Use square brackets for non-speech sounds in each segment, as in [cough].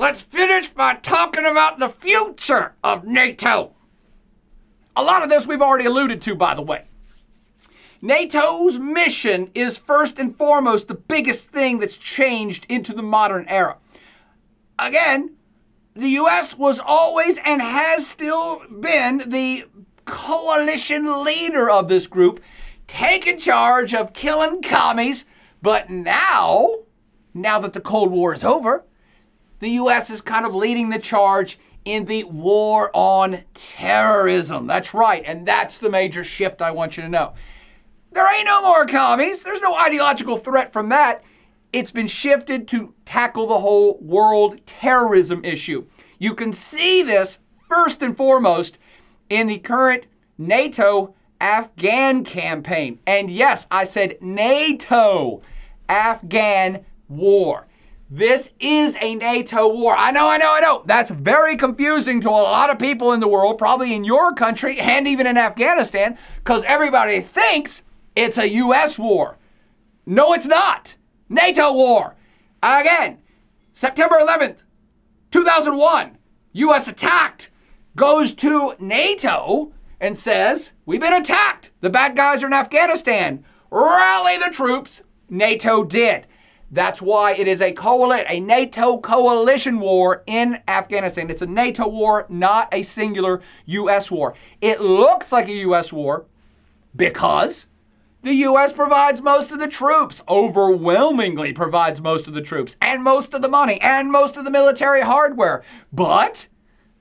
let's finish by talking about the future of NATO. A lot of this we've already alluded to, by the way. NATO's mission is first and foremost the biggest thing that's changed into the modern era. Again, the U.S. was always and has still been the coalition leader of this group, taking charge of killing commies. But now, now that the Cold War is over, the U.S. is kind of leading the charge in the war on terrorism. That's right, and that's the major shift I want you to know. There ain't no more commies. There's no ideological threat from that. It's been shifted to tackle the whole world terrorism issue. You can see this first and foremost in the current NATO Afghan campaign. And yes, I said NATO Afghan war. This is a NATO war. I know, I know, I know. That's very confusing to a lot of people in the world, probably in your country and even in Afghanistan, because everybody thinks it's a U.S. war. No, it's not. NATO war. Again, September 11th, 2001, U.S. attacked, goes to NATO and says, We've been attacked. The bad guys are in Afghanistan. Rally the troops. NATO did. That's why it is a coalition, a NATO coalition war in Afghanistan. It's a NATO war, not a singular U.S. war. It looks like a U.S. war because the U.S. provides most of the troops, overwhelmingly provides most of the troops, and most of the money, and most of the military hardware. But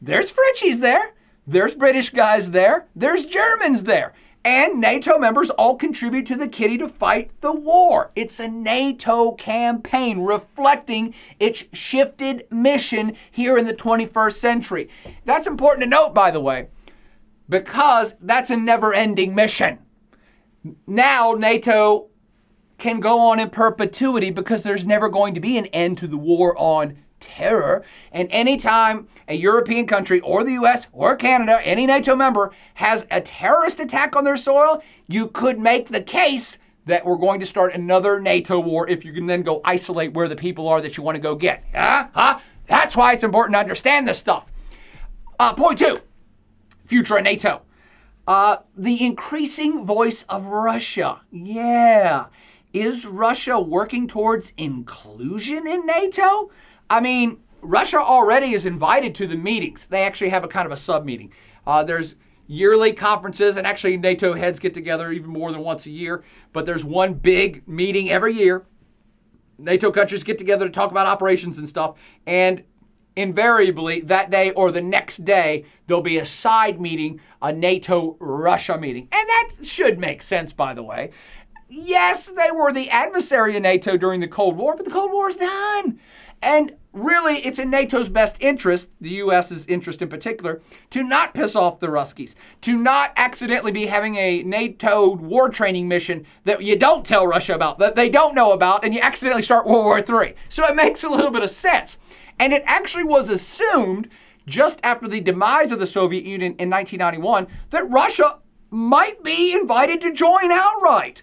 there's Frenchies there, there's British guys there, there's Germans there. And NATO members all contribute to the kitty to fight the war. It's a NATO campaign reflecting its shifted mission here in the 21st century. That's important to note, by the way, because that's a never ending mission. Now, NATO can go on in perpetuity because there's never going to be an end to the war on terror. And anytime a European country or the US or Canada, any NATO member, has a terrorist attack on their soil, you could make the case that we're going to start another NATO war if you can then go isolate where the people are that you want to go get. Huh? Huh? That's why it's important to understand this stuff. Uh, point two future of NATO. Uh, the increasing voice of Russia. Yeah. Is Russia working towards inclusion in NATO? I mean, Russia already is invited to the meetings. They actually have a kind of a sub meeting. Uh, there's yearly conferences, and actually, NATO heads get together even more than once a year. But there's one big meeting every year. NATO countries get together to talk about operations and stuff. And invariably, that day or the next day, there'll be a side meeting, a NATO Russia meeting. And that should make sense, by the way. Yes, they were the adversary of NATO during the Cold War, but the Cold War is done. And really, it's in NATO's best interest, the US's interest in particular, to not piss off the Ruskies, to not accidentally be having a NATO war training mission that you don't tell Russia about, that they don't know about, and you accidentally start World War III. So it [laughs] makes a little bit of sense. And it actually was assumed just after the demise of the Soviet Union in 1991 that Russia might be invited to join outright.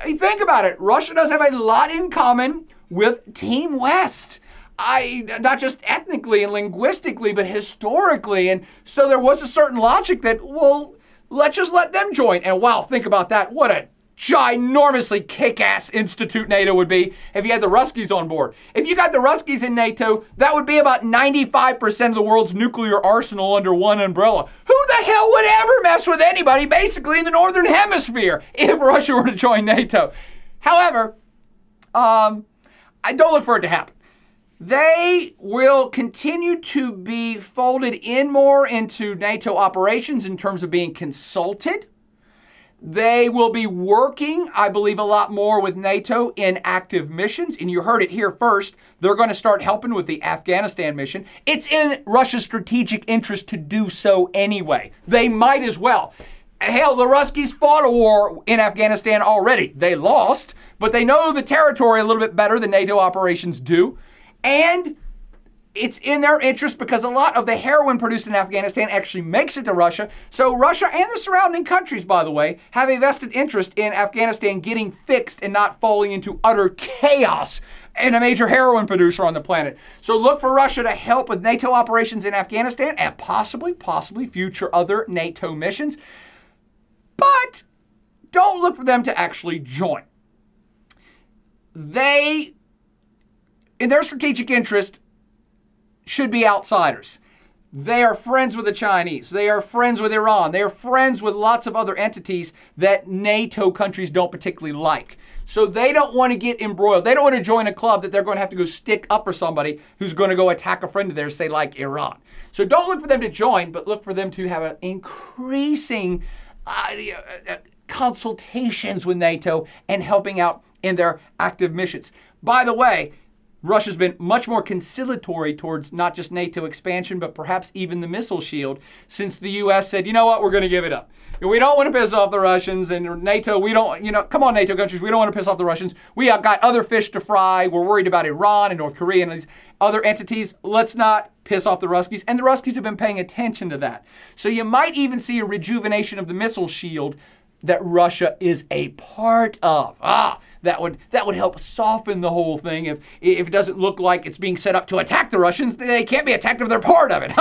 Think about it. Russia does have a lot in common with Team West. I not just ethnically and linguistically, but historically. And so there was a certain logic that, well, let's just let them join. And wow, think about that. What a ginormously kick-ass institute NATO would be if you had the Ruskies on board. If you got the Ruskies in NATO, that would be about 95% of the world's nuclear arsenal under one umbrella. Who the hell would ever mess with anybody basically in the northern hemisphere [laughs] if Russia were to join NATO? However, um, I don't look for it to happen. They will continue to be folded in more into NATO operations in terms of being consulted. They will be working, I believe, a lot more with NATO in active missions. And you heard it here first. They're going to start helping with the Afghanistan mission. It's in Russia's strategic interest to do so anyway. They might as well. Hell, the Ruskies fought a war in Afghanistan already. They lost, but they know the territory a little bit better than NATO operations do. And it's in their interest because a lot of the heroin produced in Afghanistan actually makes it to Russia. So, Russia and the surrounding countries, by the way, have a vested interest in Afghanistan getting fixed and not falling into utter chaos and a major heroin producer on the planet. So look for Russia to help with NATO operations in Afghanistan and possibly, possibly future other NATO missions. But don't look for them to actually join. They, in their strategic interest, should be outsiders. They are friends with the Chinese. They are friends with Iran. They are friends with lots of other entities that NATO countries don't particularly like. So they don't want to get embroiled. They don't want to join a club that they're going to have to go stick up for somebody who's going to go attack a friend of theirs, say like Iran. So don't look for them to join, but look for them to have an increasing uh, uh consultations with NATO and helping out in their active missions. By the way, Russia's been much more conciliatory towards not just NATO expansion, but perhaps even the missile shield since the U.S. said, you know what, we're going to give it up. We don't want to piss off the Russians, and NATO, we don't, you know, come on, NATO countries, we don't want to piss off the Russians. We have got other fish to fry. We're worried about Iran and North Korea and these other entities. Let's not piss off the Ruskies. And the Ruskies have been paying attention to that. So you might even see a rejuvenation of the missile shield that Russia is a part of. Ah, that would that would help soften the whole thing if if it doesn't look like it's being set up to attack the Russians. They can't be attacked if they're part of it.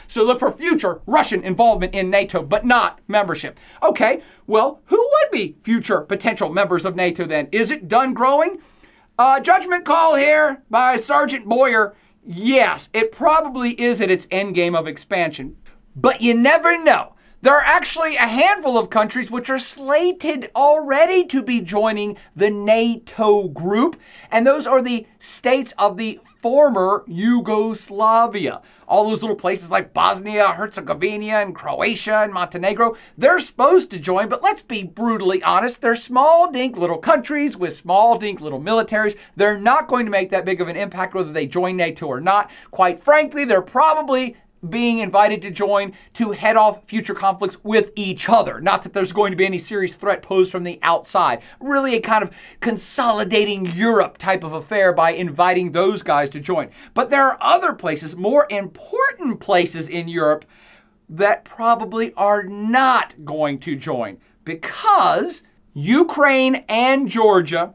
[laughs] so look for future Russian involvement in NATO, but not membership. Okay, well, who would be future potential members of NATO then? Is it done growing? Uh, judgment call here by Sergeant Boyer. Yes, it probably is at its end game of expansion, but you never know. There are actually a handful of countries which are slated already to be joining the NATO group, and those are the states of the former Yugoslavia. All those little places like Bosnia, Herzegovina, and Croatia and Montenegro, they're supposed to join, but let's be brutally honest. They're small dink little countries with small dink little militaries. They're not going to make that big of an impact whether they join NATO or not. Quite frankly, they're probably being invited to join to head off future conflicts with each other. Not that there's going to be any serious threat posed from the outside. Really, a kind of consolidating Europe type of affair by inviting those guys to join. But there are other places, more important places in Europe, that probably are not going to join because Ukraine and Georgia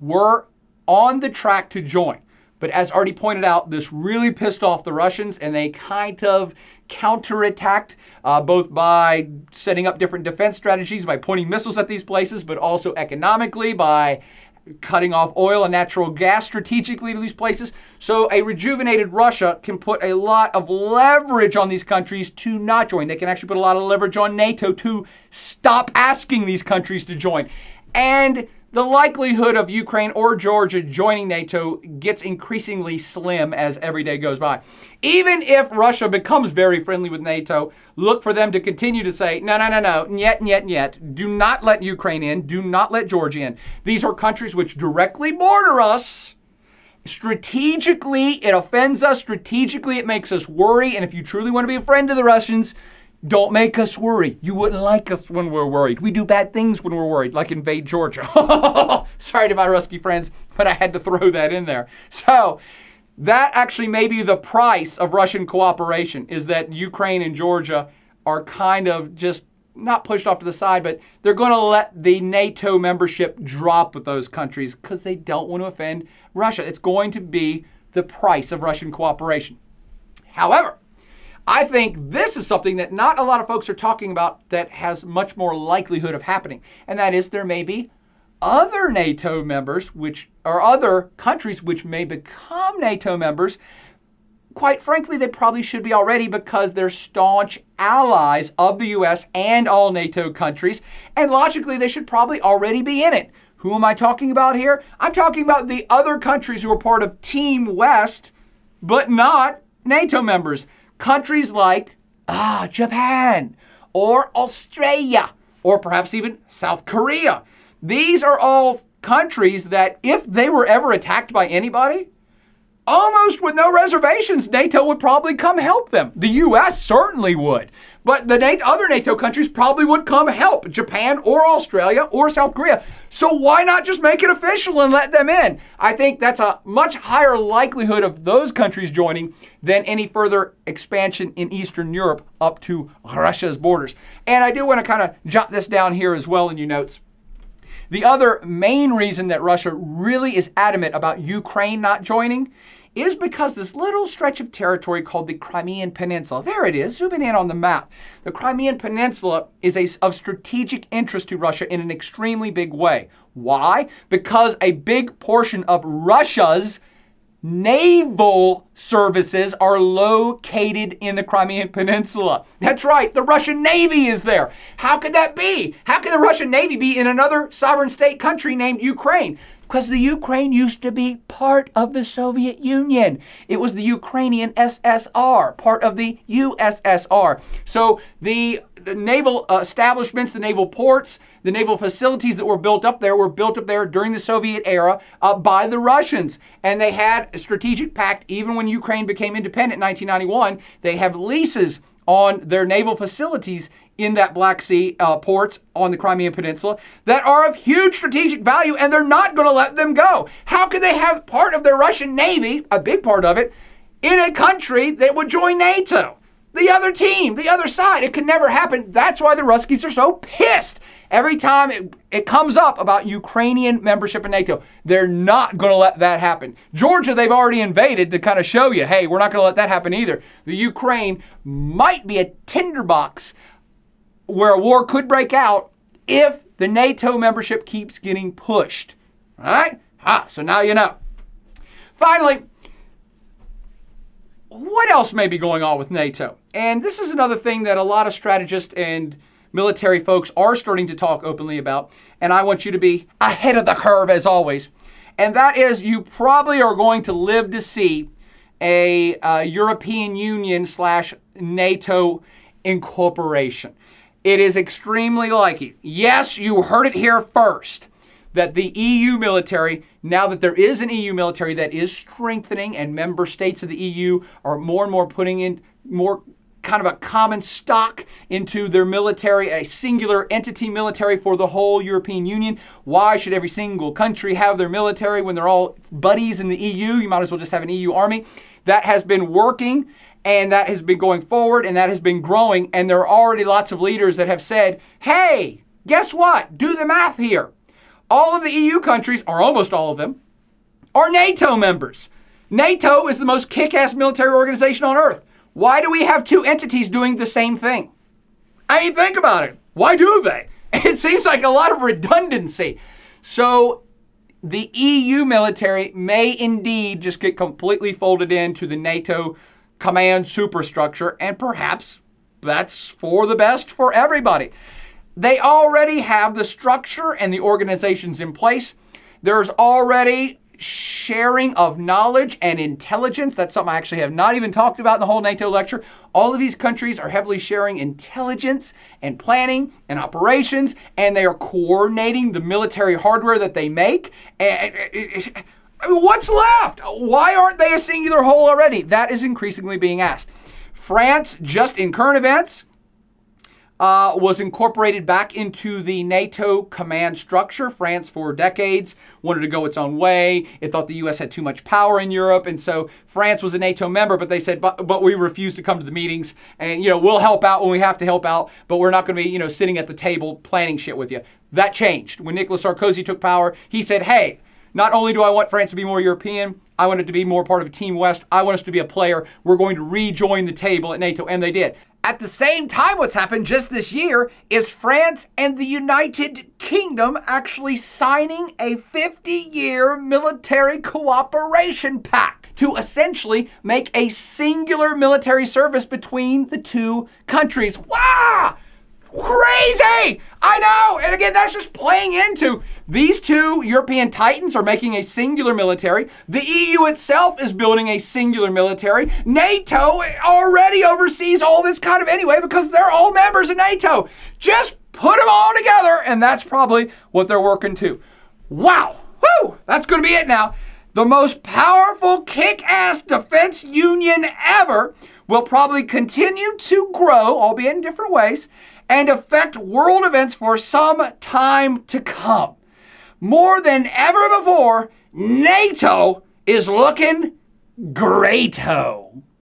were on the track to join. But as already pointed out, this really pissed off the Russians and they kind of counterattacked uh, both by setting up different defense strategies, by pointing missiles at these places, but also economically by cutting off oil and natural gas strategically to these places. So a rejuvenated Russia can put a lot of leverage on these countries to not join. They can actually put a lot of leverage on NATO to stop asking these countries to join. And the likelihood of Ukraine or Georgia joining NATO gets increasingly slim as every day goes by. Even if Russia becomes very friendly with NATO, look for them to continue to say, no, no, no, no, yet, yet, yet. Do not let Ukraine in. Do not let Georgia in. These are countries which directly border us. Strategically, it offends us. Strategically, it makes us worry. And if you truly want to be a friend to the Russians, don't make us worry. You wouldn't like us when we're worried. We do bad things when we're worried, like invade Georgia. [laughs] Sorry to my Rusky friends, but I had to throw that in there. So, that actually may be the price of Russian cooperation is that Ukraine and Georgia are kind of just not pushed off to the side, but they're going to let the NATO membership drop with those countries because they don't want to offend Russia. It's going to be the price of Russian cooperation. However, I think this is something that not a lot of folks are talking about that has much more likelihood of happening, and that is there may be other NATO members, which are other countries which may become NATO members. Quite frankly, they probably should be already because they're staunch allies of the US and all NATO countries, and logically, they should probably already be in it. Who am I talking about here? I'm talking about the other countries who are part of Team West, but not NATO members countries like ah, Japan or Australia or perhaps even South Korea. These are all countries that if they were ever attacked by anybody, almost with no reservations, NATO would probably come help them. The U.S. certainly would. But the other NATO countries probably would come help Japan or Australia or South Korea. So why not just make it official and let them in? I think that's a much higher likelihood of those countries joining than any further expansion in Eastern Europe up to Russia's borders. And I do want to kind of jot this down here as well in your notes. The other main reason that Russia really is adamant about Ukraine not joining is because this little stretch of territory called the Crimean Peninsula, there it is, zooming in on the map. The Crimean Peninsula is a, of strategic interest to Russia in an extremely big way. Why? Because a big portion of Russia's naval services are located in the Crimean Peninsula. That's right, the Russian Navy is there. How could that be? How could the Russian Navy be in another sovereign state country named Ukraine? Because the Ukraine used to be part of the Soviet Union. It was the Ukrainian SSR, part of the USSR. So the, the naval uh, establishments, the naval ports, the naval facilities that were built up there were built up there during the Soviet era uh, by the Russians. And they had a strategic pact even when Ukraine became independent in 1991. They have leases on their naval facilities in that Black Sea uh, ports on the Crimean Peninsula that are of huge strategic value, and they're not going to let them go. How can they have part of their Russian Navy, a big part of it, in a country that would join NATO? The other team, the other side. It could never happen. That's why the Ruskies are so pissed. Every time it, it comes up about Ukrainian membership in NATO, they're not going to let that happen. Georgia, they've already invaded to kind of show you, hey, we're not going to let that happen either. The Ukraine might be a tinderbox where a war could break out if the NATO membership keeps getting pushed. All right? Ah, so now you know. Finally, what else may be going on with NATO? And this is another thing that a lot of strategists and military folks are starting to talk openly about. And I want you to be ahead of the curve as always. And that is, you probably are going to live to see a uh, European Union slash NATO incorporation. It is extremely likely. Yes, you heard it here first that the EU military, now that there is an EU military that is strengthening and member states of the EU are more and more putting in more kind of a common stock into their military, a singular entity military for the whole European Union. Why should every single country have their military when they're all buddies in the EU? You might as well just have an EU army. That has been working and that has been going forward and that has been growing. And there are already lots of leaders that have said, hey, guess what? Do the math here. All of the EU countries, or almost all of them, are NATO members. NATO is the most kick ass military organization on earth. Why do we have two entities doing the same thing? I mean, think about it. Why do they? [laughs] It seems like a lot of redundancy. So the EU military may indeed just get completely folded into the NATO command superstructure, and perhaps that's for the best for everybody. They already have the structure and the organizations in place. There's already sharing of knowledge and intelligence. That's something I actually have not even talked about in the whole NATO lecture. All of these countries are heavily sharing intelligence and planning and operations, and they are coordinating the military hardware that they make. And I mean, what's left? Why aren't they a singular whole already? That is increasingly being asked. France, just in current events, uh, was incorporated back into the NATO command structure. France, for decades, wanted to go its own way. It thought the U.S. had too much power in Europe, and so France was a NATO member. But they said, but, but we refuse to come to the meetings, and you know we'll help out when we have to help out, but we're not going to be you know sitting at the table planning shit with you. That changed when Nicolas Sarkozy took power. He said, hey. Not only do I want France to be more European, I want it to be more part of Team West. I want us to be a player. We're going to rejoin the table at NATO, and they did. At the same time, what's happened just this year is France and the United Kingdom actually signing a 50 year military cooperation pact to essentially make a singular military service between the two countries. Wow! Crazy! I know! And again, that's just playing into these two European titans are making a singular military. The EU itself is building a singular military. NATO already oversees all this kind of anyway because they're all members of NATO. Just put them all together, and that's probably what they're working to. Wow! Woo! That's going to be it now. The most powerful kick ass defense union ever will probably continue to grow, albeit in different ways and affect world events for some time to come. More than ever before, NATO is looking greato.